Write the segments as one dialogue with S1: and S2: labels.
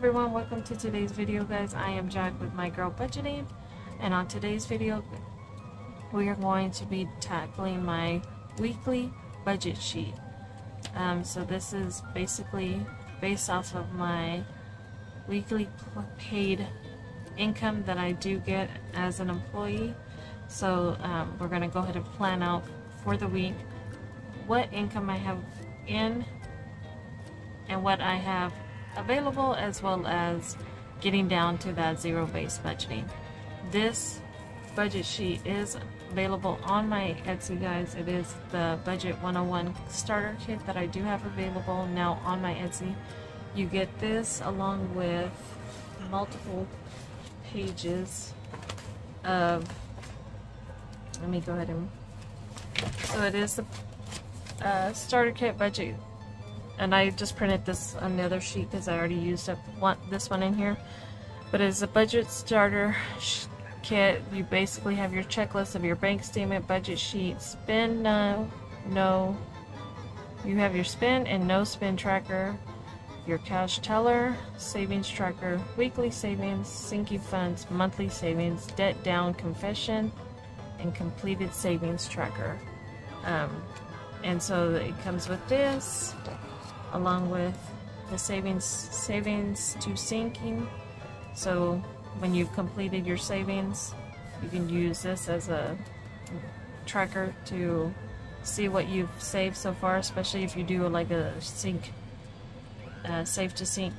S1: Everyone. Welcome to today's video, guys. I am Jack with My Girl Budgeting, and on today's video, we are going to be tackling my weekly budget sheet. Um, so this is basically based off of my weekly paid income that I do get as an employee. So um, we're going to go ahead and plan out for the week what income I have in and what I have available as well as getting down to that zero based budgeting. This budget sheet is available on my Etsy guys. It is the Budget 101 starter kit that I do have available now on my Etsy. You get this along with multiple pages of let me go ahead and so it is the uh, starter kit budget and I just printed this on the other sheet because I already used up one, this one in here. But as a budget starter kit. You basically have your checklist of your bank statement budget sheet spend no no. You have your spend and no spend tracker your cash teller savings tracker weekly savings sinking funds monthly savings debt down confession and completed savings tracker. Um, and so it comes with this along with the savings savings to sinking. So when you've completed your savings you can use this as a tracker to see what you've saved so far especially if you do like a sink uh, save to sink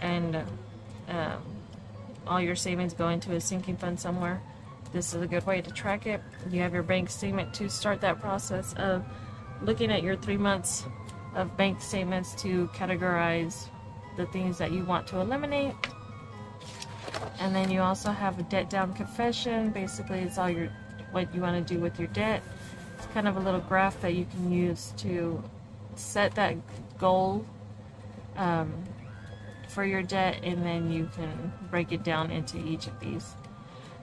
S1: and um, all your savings go into a sinking fund somewhere. This is a good way to track it. You have your bank statement to start that process of looking at your three months of bank statements to categorize the things that you want to eliminate. And then you also have a debt down confession. Basically, it's all your what you want to do with your debt. It's kind of a little graph that you can use to set that goal um, for your debt, and then you can break it down into each of these.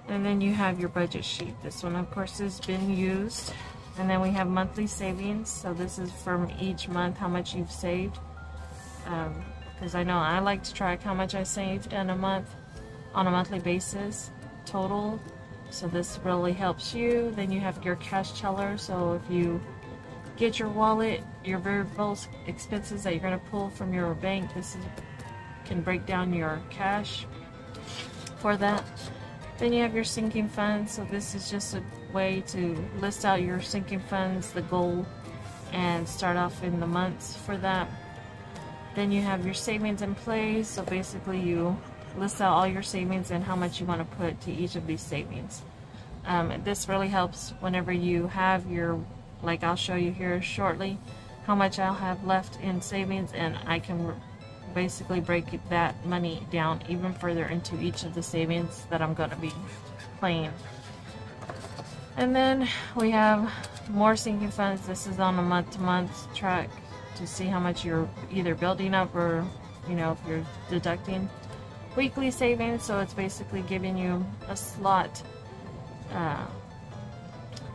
S1: And then you have your budget sheet. This one, of course, has been used and then we have monthly savings. So this is from each month how much you've saved. Because um, I know I like to track how much I saved in a month on a monthly basis total. So this really helps you. Then you have your cash teller. So if you get your wallet, your variable expenses that you're going to pull from your bank, this is, can break down your cash for that. Then you have your sinking fund. So this is just a way to list out your sinking funds, the goal, and start off in the months for that. Then you have your savings in place. So basically you list out all your savings and how much you want to put to each of these savings. Um, this really helps whenever you have your, like I'll show you here shortly, how much I'll have left in savings and I can basically break that money down even further into each of the savings that I'm going to be playing and then we have more sinking funds. This is on a month-to-month -month track to see how much you're either building up or, you know, if you're deducting. Weekly savings, so it's basically giving you a slot uh,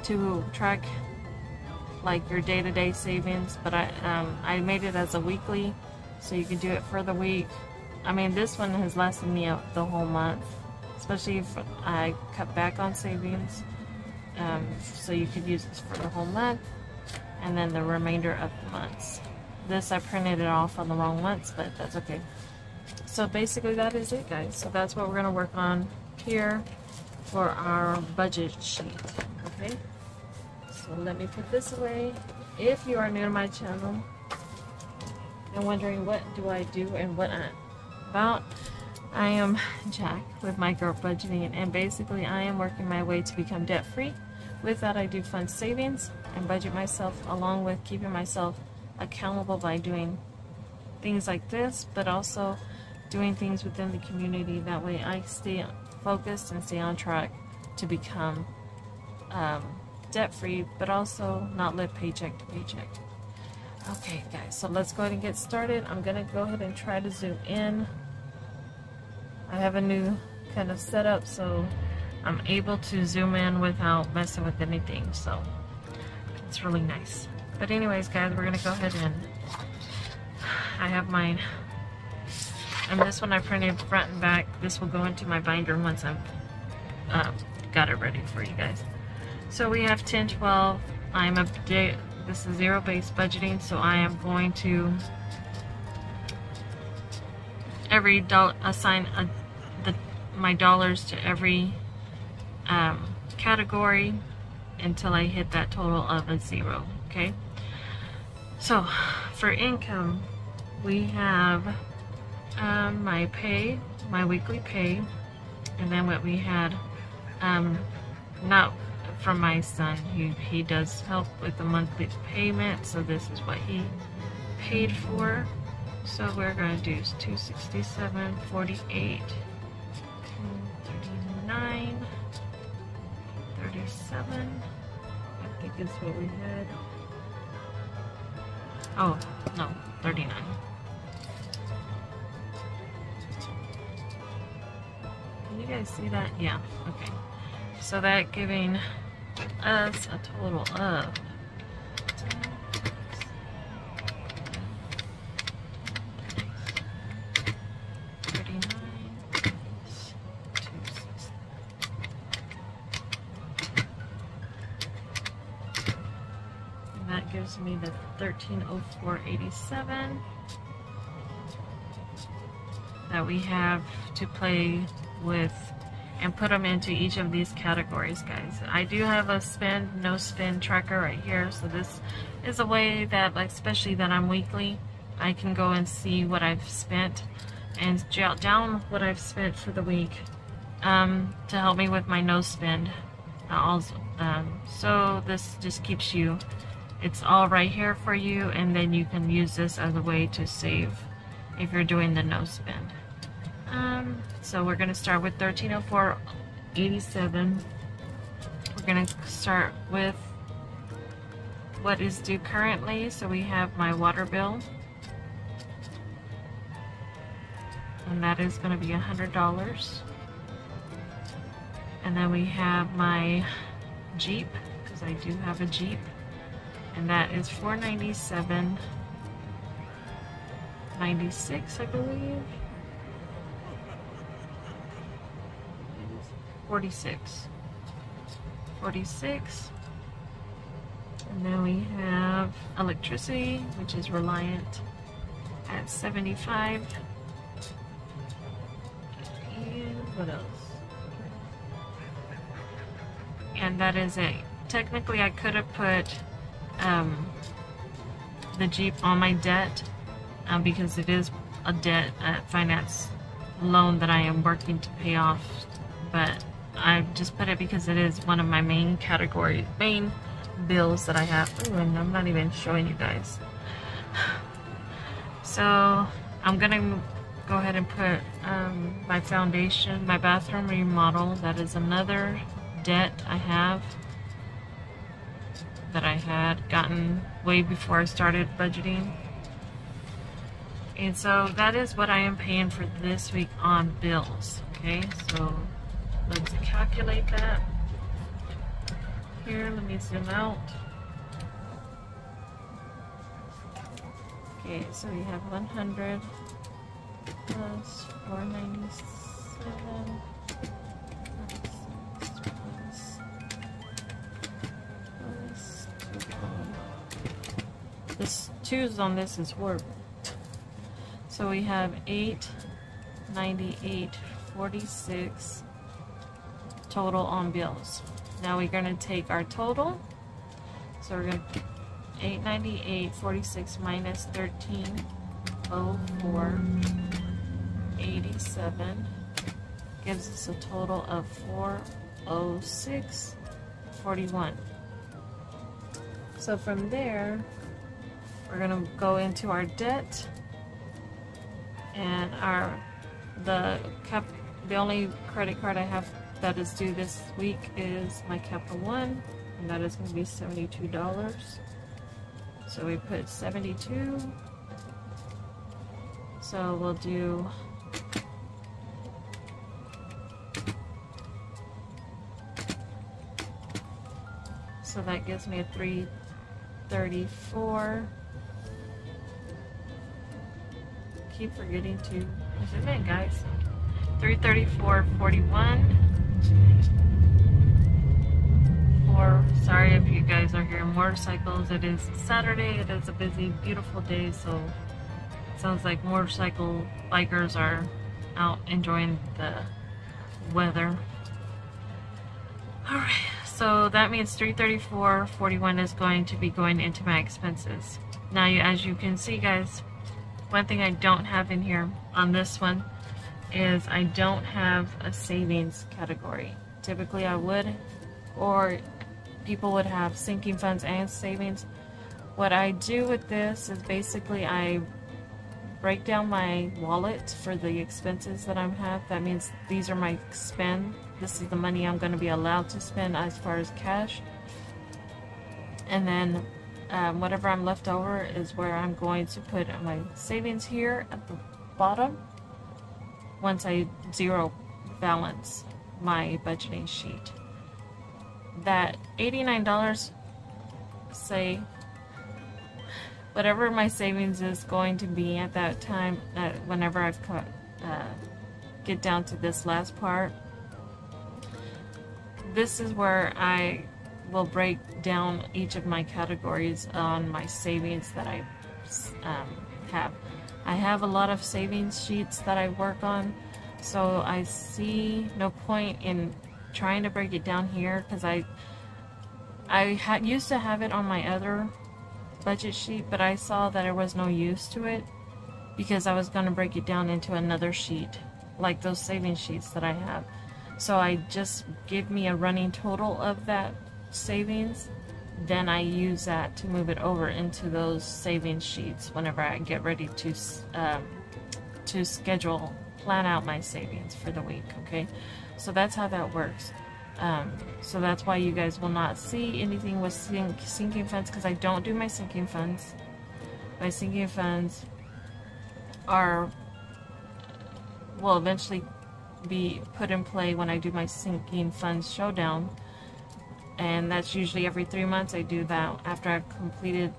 S1: to track like your day-to-day -day savings, but I, um, I made it as a weekly, so you can do it for the week. I mean, this one has lasted me the whole month, especially if I cut back on savings. Um, so you could use this for the whole month and then the remainder of the months. This I printed it off on the wrong months, but that's okay. So basically that is it guys. So that's what we're going to work on here for our budget sheet. Okay. So let me put this away. If you are new to my channel and wondering what do I do and what I'm about, I am Jack with My Girl Budgeting and basically I am working my way to become debt free with that, I do fund savings and budget myself along with keeping myself accountable by doing things like this, but also doing things within the community. That way I stay focused and stay on track to become um, debt-free, but also not live paycheck to paycheck. Okay, guys, so let's go ahead and get started. I'm going to go ahead and try to zoom in. I have a new kind of setup, so I'm able to zoom in without messing with anything, so it's really nice. But anyways, guys, we're going to go ahead and I have mine. And this one I printed front and back. This will go into my binder once I've uh, got it ready for you guys. So we have 10, 12. I'm a this is zero based budgeting, so I am going to every dollar assign a, the my dollars to every category until I hit that total of a zero. Okay. So for income, we have um, my pay, my weekly pay, and then what we had, um, not from my son. He, he does help with the monthly payment, so this is what he paid for. So we're going to do 267, is what we had. Oh, no, 39. Can you guys see that? Yeah, okay. So that giving us a total of that gives me the 130487 that we have to play with and put them into each of these categories guys. I do have a spend no spend tracker right here so this is a way that like especially that I'm weekly I can go and see what I've spent and jot down what I've spent for the week um, to help me with my no spend also um, so this just keeps you it's all right here for you and then you can use this as a way to save if you're doing the no spend um, so we're going to start with 1304.87. We're going to start with what is due currently. So we have my water bill. And that is going to be $100. And then we have my Jeep, because I do have a Jeep. And that is 497 96 I believe. 46. 46. And then we have electricity, which is Reliant at 75. And what else? And that is it. Technically, I could have put um, the Jeep on my debt um, because it is a debt, a finance loan that I am working to pay off. But I just put it because it is one of my main category, main bills that I have. Ooh, and I'm not even showing you guys. So I'm gonna go ahead and put um, my foundation, my bathroom remodel. That is another debt I have that I had gotten way before I started budgeting. And so that is what I am paying for this week on bills. Okay, so Let's calculate that. Here, let me zoom out. Okay, so we have 100 plus 497 twos on this is horrible. So we have 8, 98, 46, total on bills. Now we're going to take our total. So we're going to 898.46 minus 1304.87 gives us a total of 406.41. So from there, we're to go into our debt and our the cap the only credit card I have that is due this week is my Capital One, and that is going to be $72. So we put 72. So we'll do So that gives me a 334. Keep forgetting to zoom in, guys. 334.41. For sorry if you guys are hearing motorcycles. It is Saturday. It is a busy, beautiful day, so it sounds like motorcycle bikers are out enjoying the weather. Alright, so that means 334.41 is going to be going into my expenses. Now, as you can see, guys, one thing I don't have in here on this one is I don't have a savings category. Typically I would, or people would have sinking funds and savings. What I do with this is basically I break down my wallet for the expenses that I have. That means these are my spend. This is the money I'm going to be allowed to spend as far as cash. And then um, whatever I'm left over is where I'm going to put my savings here at the bottom once I zero balance my budgeting sheet. That $89, say, whatever my savings is going to be at that time, uh, whenever I've cut, uh, get down to this last part, this is where I will break down each of my categories on my savings that I um, have. I have a lot of savings sheets that I work on, so I see no point in trying to break it down here because I I had used to have it on my other budget sheet, but I saw that there was no use to it because I was going to break it down into another sheet, like those savings sheets that I have. So I just give me a running total of that savings, then I use that to move it over into those savings sheets whenever I get ready to um, to schedule, plan out my savings for the week. Okay, so that's how that works. Um, so that's why you guys will not see anything with sink, sinking funds because I don't do my sinking funds. My sinking funds are will eventually be put in play when I do my sinking funds showdown and that's usually every three months I do that. After I've completed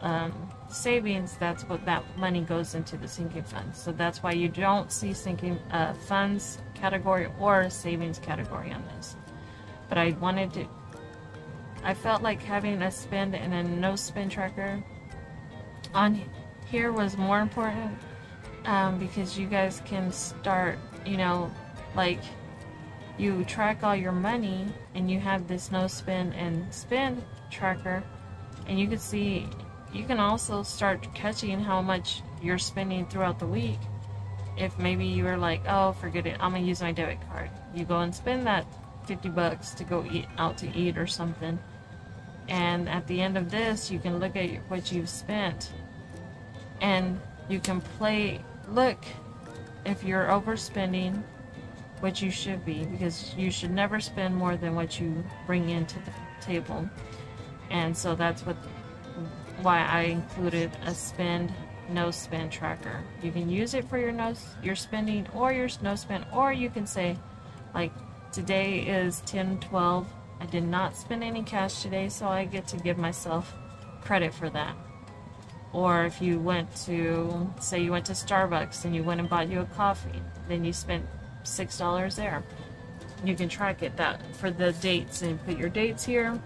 S1: um, savings that's what that money goes into the sinking funds so that's why you don't see sinking uh, funds category or savings category on this. But I wanted to I felt like having a spend and a no spend tracker on here was more important um, because you guys can start you know like you track all your money and you have this no spend and spend tracker and you can see you can also start catching how much you're spending throughout the week. If maybe you were like oh forget it I'm gonna use my debit card. You go and spend that 50 bucks to go eat out to eat or something. And at the end of this you can look at what you've spent. And you can play look if you're overspending what you should be because you should never spend more than what you bring into the table. And so that's what why I included a spend no spend tracker. You can use it for your no your spending or your no spend or you can say like today is 10 12 I did not spend any cash today so I get to give myself credit for that. Or if you went to say you went to Starbucks and you went and bought you a coffee then you spent six dollars there. You can track it that for the dates and put your dates here.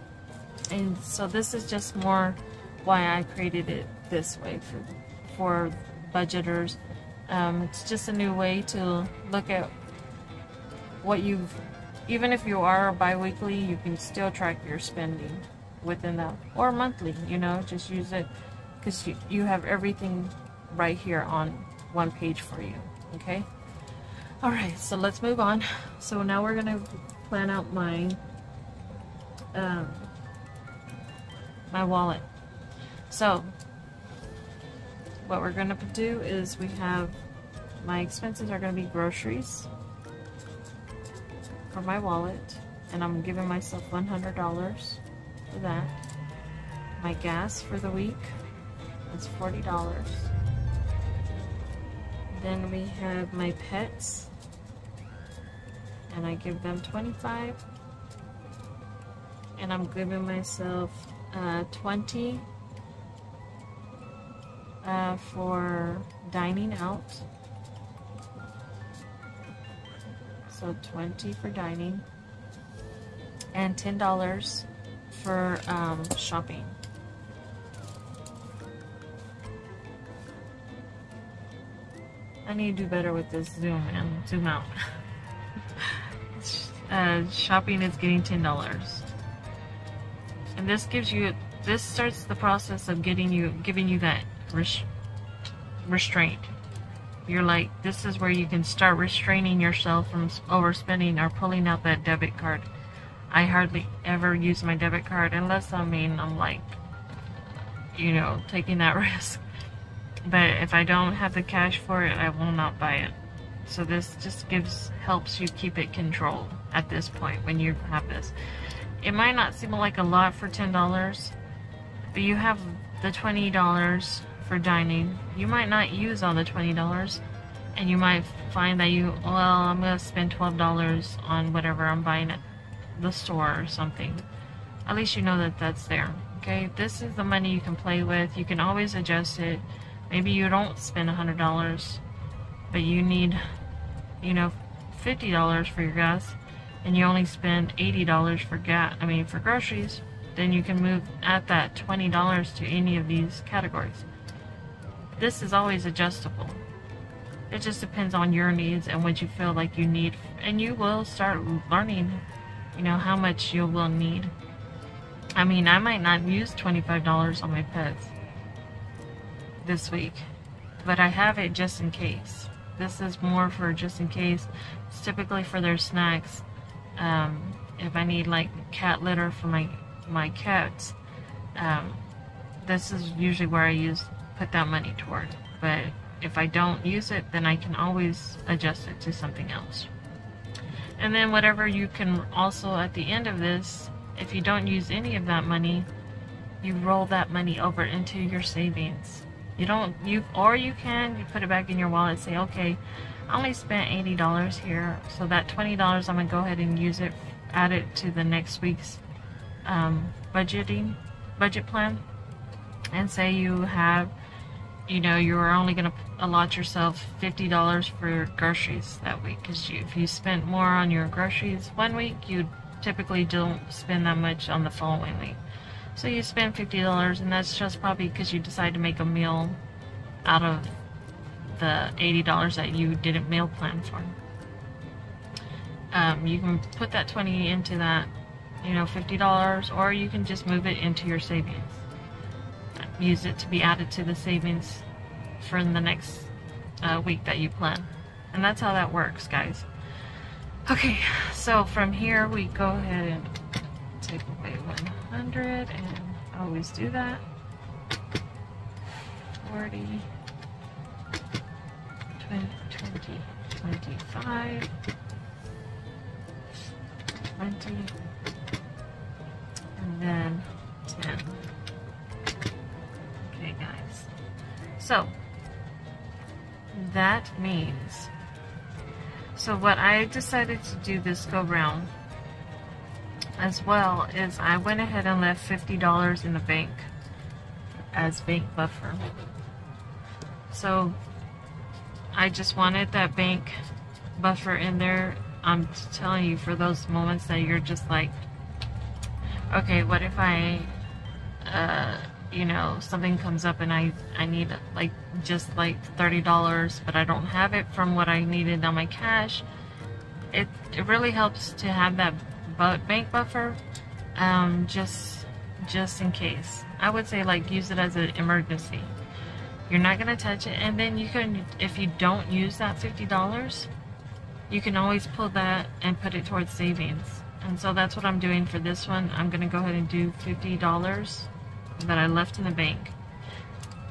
S1: And so this is just more why I created it this way for for budgeters. Um, it's just a new way to look at what you've even if you are bi-weekly you can still track your spending within that or monthly you know just use it because you, you have everything right here on one page for you okay Alright, so let's move on. So now we're to plan out my um, my wallet. So, what we're to do is we have my expenses are to be groceries for my wallet, and I'm giving myself $100 for that. My gas for the week is $40. Then we have my pets and I give them 25 and I'm giving myself uh, 20 uh, for dining out. So 20 for dining and $10 for um, shopping. I need to do better with this zoom and zoom out. shopping is getting $10. And this gives you, this starts the process of getting you, giving you that res restraint. You're like, this is where you can start restraining yourself from overspending or pulling out that debit card. I hardly ever use my debit card unless I mean I'm like, you know, taking that risk. But if I don't have the cash for it, I will not buy it. So this just gives, helps you keep it controlled at this point when you have this. It might not seem like a lot for $10, but you have the $20 for dining. You might not use all the $20 and you might find that you, well, I'm going to spend $12 on whatever I'm buying at the store or something. At least you know that that's there. Okay, this is the money you can play with. You can always adjust it. Maybe you don't spend $100, but you need, you know, $50 for your gas, and you only spend $80 for gas, I mean, for groceries, then you can move at that $20 to any of these categories. This is always adjustable. It just depends on your needs and what you feel like you need, and you will start learning, you know, how much you will need. I mean, I might not use $25 on my pets this week, but I have it just in case. This is more for just in case. It's typically for their snacks. Um, if I need like cat litter for my my cats, um, this is usually where I use put that money toward. But if I don't use it, then I can always adjust it to something else. And then whatever you can also at the end of this, if you don't use any of that money, you roll that money over into your savings. You don't, you, or you can, you put it back in your wallet say, okay, I only spent $80 here, so that $20 I'm going to go ahead and use it, add it to the next week's um, budgeting, budget plan, and say you have, you know, you're only going to allot yourself $50 for groceries that week, because if you spent more on your groceries one week, you typically don't spend that much on the following week. So you spend $50 and that's just probably because you decide to make a meal out of the $80 that you didn't meal plan for. Um, you can put that 20 into that, you know, $50 or you can just move it into your savings. Use it to be added to the savings for the next uh, week that you plan. And that's how that works, guys. Okay, so from here we go ahead and 100 and always do that. 40, 20, 20 25, 20, and then 10. Okay, guys. So, that means, so what I decided to do this go round as well is I went ahead and left $50 in the bank as bank buffer. So I just wanted that bank buffer in there. I'm telling you for those moments that you're just like, okay, what if I, uh, you know, something comes up and I, I need like just like $30, but I don't have it from what I needed on my cash. It, it really helps to have that bank buffer um, just just in case. I would say like use it as an emergency. You're not gonna touch it and then you can if you don't use that $50 you can always pull that and put it towards savings. And so that's what I'm doing for this one. I'm gonna go ahead and do $50 that I left in the bank.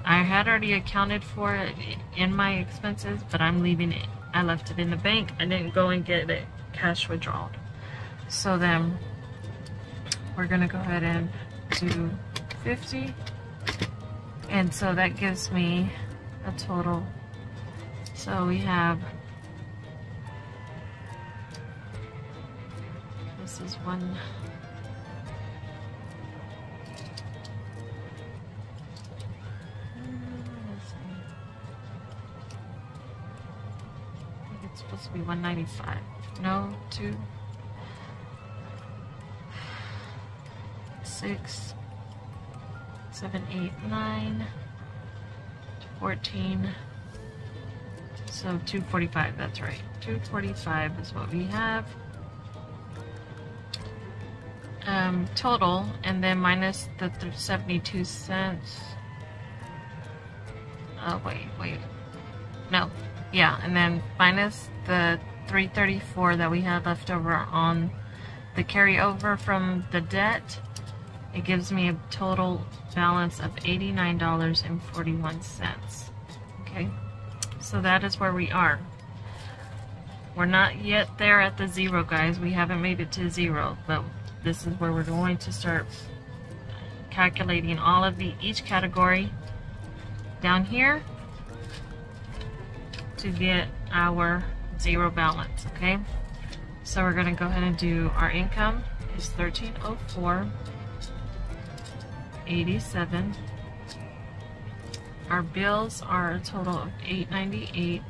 S1: I had already accounted for it in my expenses, but I'm leaving it. I left it in the bank. I didn't go and get it cash withdrawal. So then we're gonna go ahead and do 50. And so that gives me a total. So we have, this is one, it's supposed to be 195. No, two. Six, seven, eight, nine, 14. So 245, that's right. 245 is what we have. Um, total, and then minus the 72 cents. Oh, wait, wait. No. Yeah, and then minus the 334 that we had left over on the carryover from the debt. It gives me a total balance of $89.41. Okay, so that is where we are. We're not yet there at the zero, guys. We haven't made it to zero, but this is where we're going to start calculating all of the each category down here to get our zero balance, okay? So we're gonna go ahead and do our income is 1304 87 our bills are a total of 898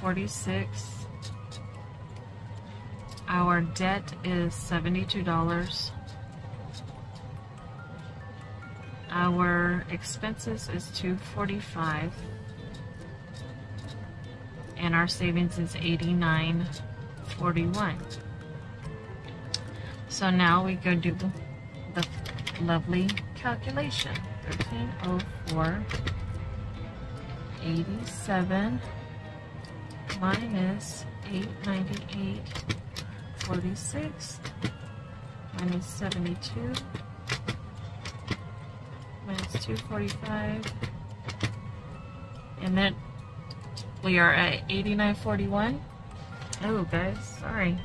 S1: 46 our debt is $72 our expenses is 245 and our savings is 89.41 so now we go do the, lovely calculation. 1304 87 minus 898 46 minus 72 minus 245 and then we are at 8941 oh guys sorry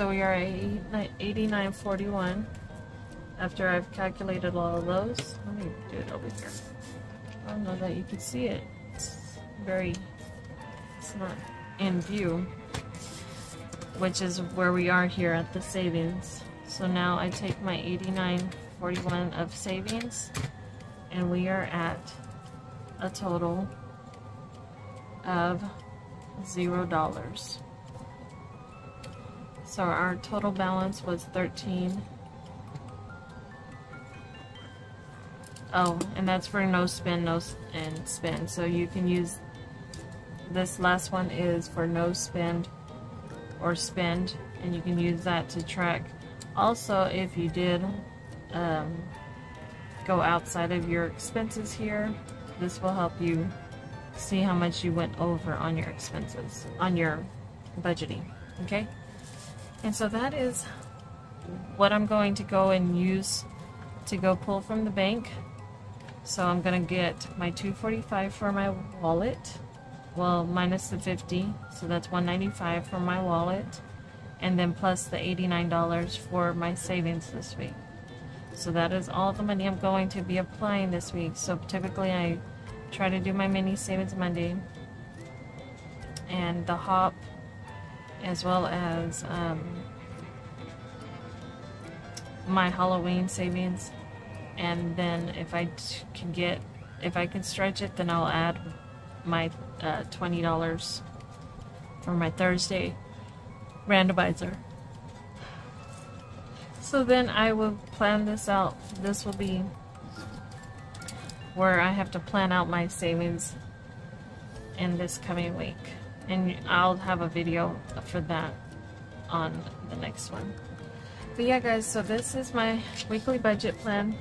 S1: so we are at 8941 after I've calculated all of those let me do it over here. I don't know that you can see it. It's very it's not in view which is where we are here at the savings. So now I take my 89.41 of savings and we are at a total of zero dollars. So our total balance was 13. Oh, and that's for no spin, no and spend. So you can use this last one is for no spend or spend and you can use that to track also, if you did um, go outside of your expenses here, this will help you see how much you went over on your expenses, on your budgeting, okay? And so that is what I'm going to go and use to go pull from the bank. So I'm going to get my 245 for my wallet, well, minus the 50, so that's 195 for my wallet and then plus the $89 for my savings this week. So that is all the money I'm going to be applying this week. So typically I try to do my mini savings Monday and the hop as well as um, my Halloween savings and then if I can get if I can stretch it then I'll add my uh, $20 for my Thursday randomizer. So then I will plan this out. This will be where I have to plan out my savings in this coming week. And I'll have a video for that on the next one. But yeah guys, so this is my weekly budget plan.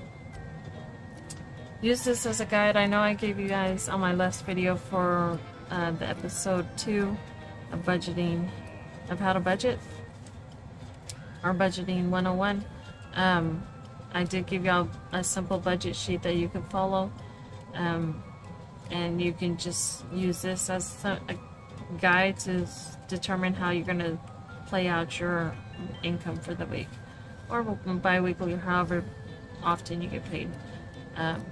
S1: Use this as a guide. I know I gave you guys on my last video for uh, the episode 2 of budgeting of how to budget or budgeting 101 um, I did give y'all a simple budget sheet that you can follow um, and you can just use this as a guide to determine how you're going to play out your income for the week. Or bi-weekly or however often you get paid. Um,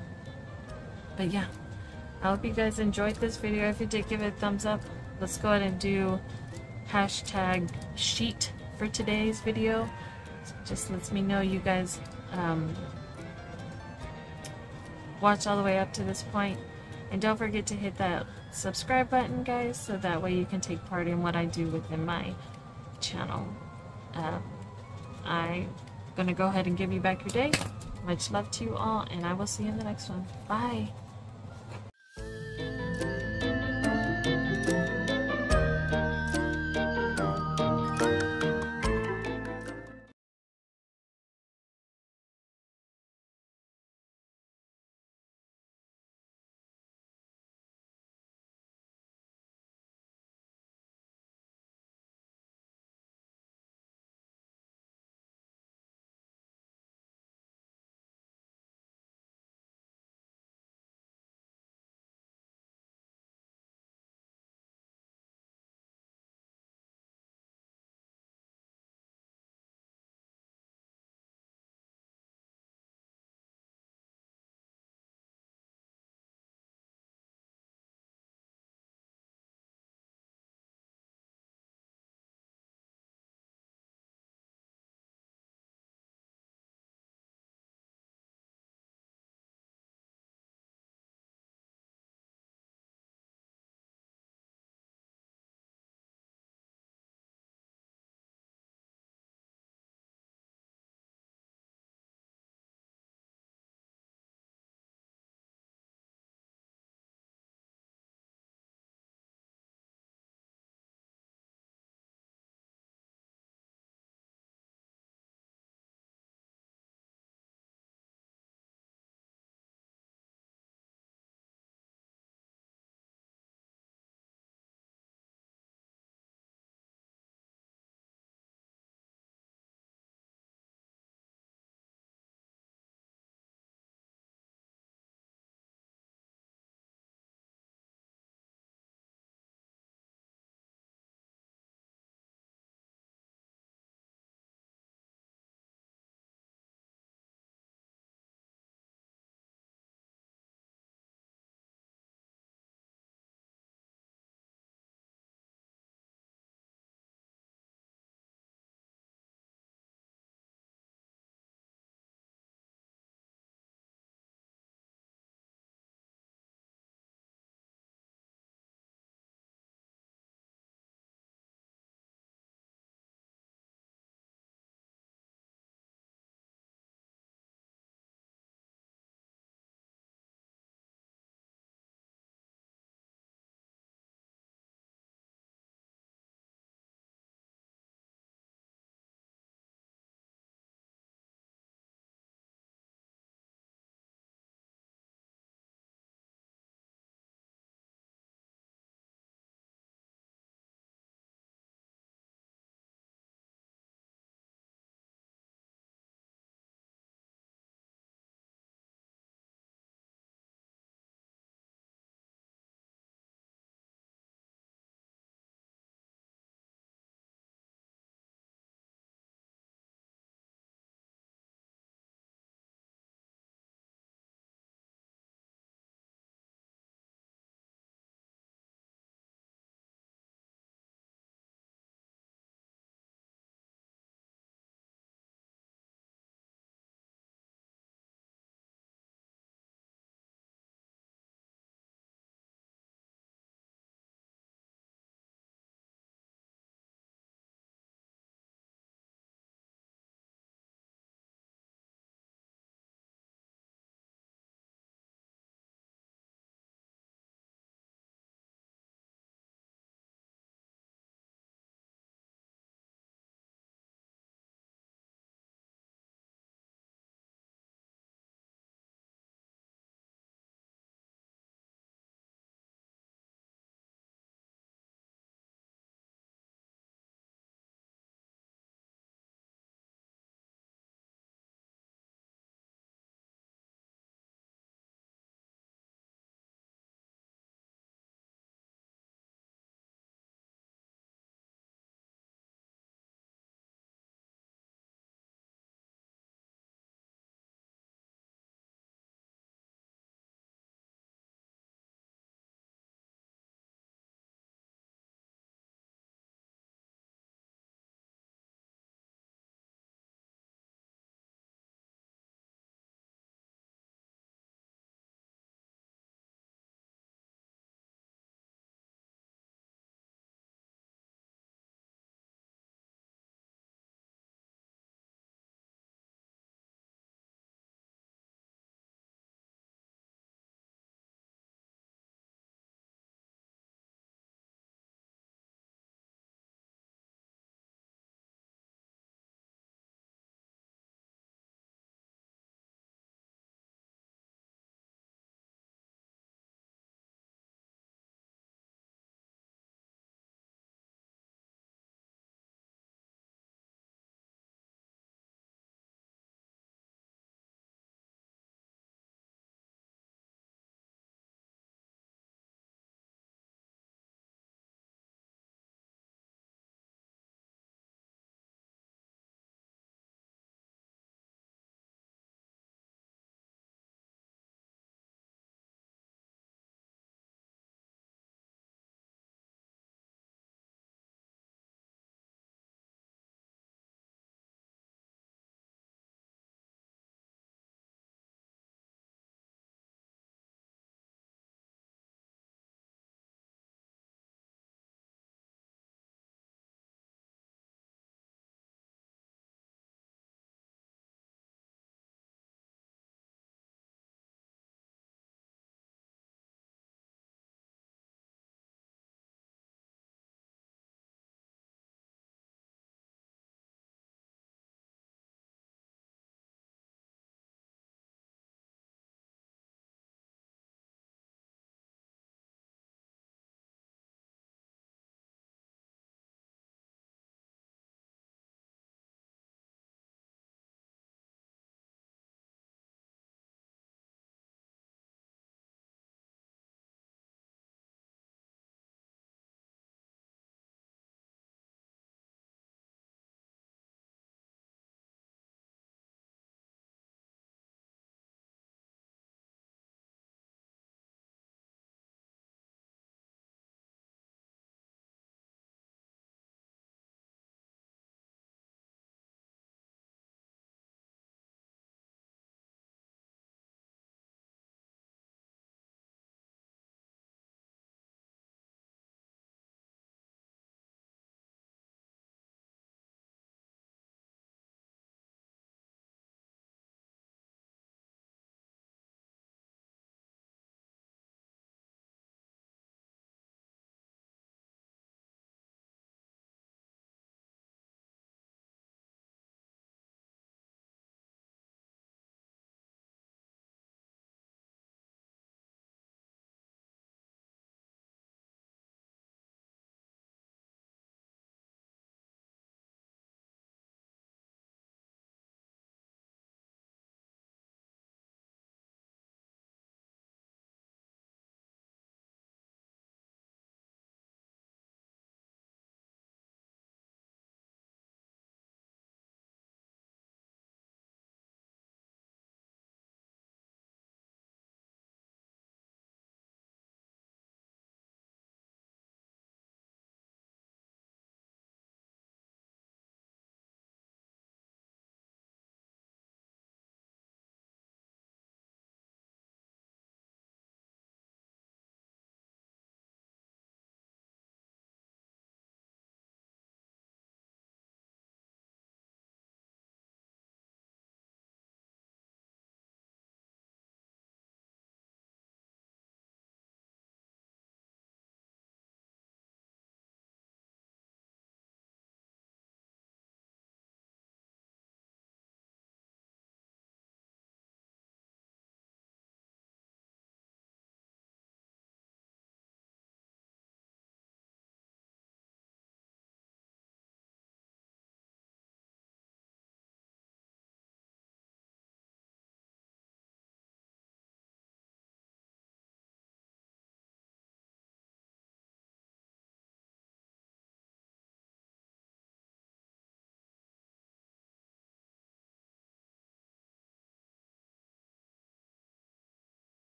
S1: but yeah. I hope you guys enjoyed this video. If you did give it a thumbs up. Let's go ahead and do hashtag sheet for today's video. Just lets me know you guys um, watched all the way up to this point. And don't forget to hit that subscribe button, guys, so that way you can take part in what I do within my channel. Um, I'm gonna go ahead and give you back your day. Much love to you all, and I will see you in the next one. Bye.